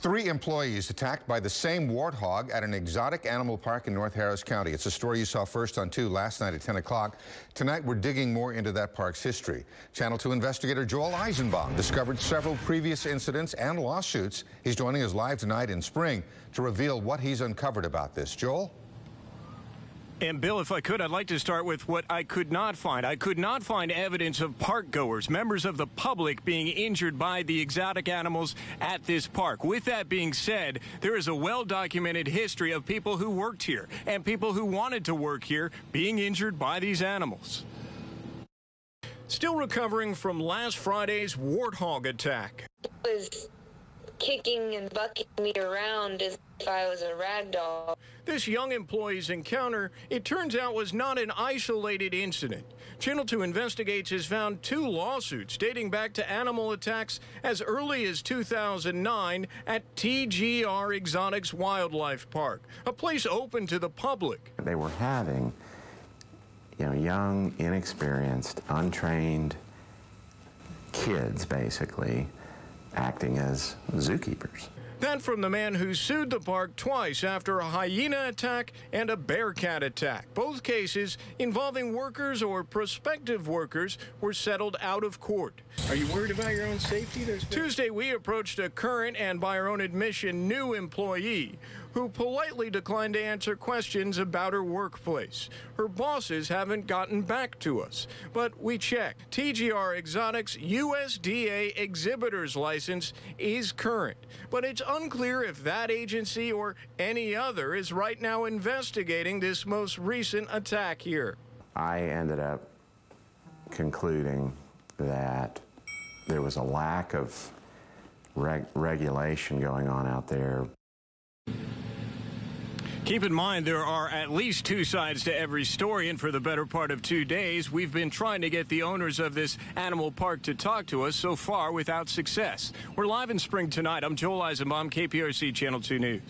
Three employees attacked by the same warthog at an exotic animal park in North Harris County. It's a story you saw first on 2 last night at 10 o'clock. Tonight, we're digging more into that park's history. Channel 2 investigator Joel Eisenbaum discovered several previous incidents and lawsuits. He's joining us live tonight in spring to reveal what he's uncovered about this. Joel? And Bill, if I could, I'd like to start with what I could not find. I could not find evidence of park goers, members of the public, being injured by the exotic animals at this park. With that being said, there is a well documented history of people who worked here and people who wanted to work here being injured by these animals. Still recovering from last Friday's warthog attack. was kicking and bucking me around as if I was a rag doll. This young employee's encounter, it turns out, was not an isolated incident. Channel 2 Investigates has found two lawsuits dating back to animal attacks as early as 2009 at TGR Exotics Wildlife Park, a place open to the public. They were having, you know, young, inexperienced, untrained kids, basically, acting as zookeepers. That from the man who sued the park twice after a hyena attack and a bearcat attack. Both cases involving workers or prospective workers were settled out of court. Are you worried about your own safety? There's Tuesday, we approached a current and, by her own admission, new employee who politely declined to answer questions about her workplace. Her bosses haven't gotten back to us, but we checked. TGR Exotics USDA exhibitor's license is current, but it's unclear if that agency or any other is right now investigating this most recent attack here. I ended up concluding that there was a lack of reg- regulation going on out there. Keep in mind, there are at least two sides to every story, and for the better part of two days, we've been trying to get the owners of this animal park to talk to us, so far without success. We're live in spring tonight. I'm Joel Eisenbaum, KPRC Channel 2 News.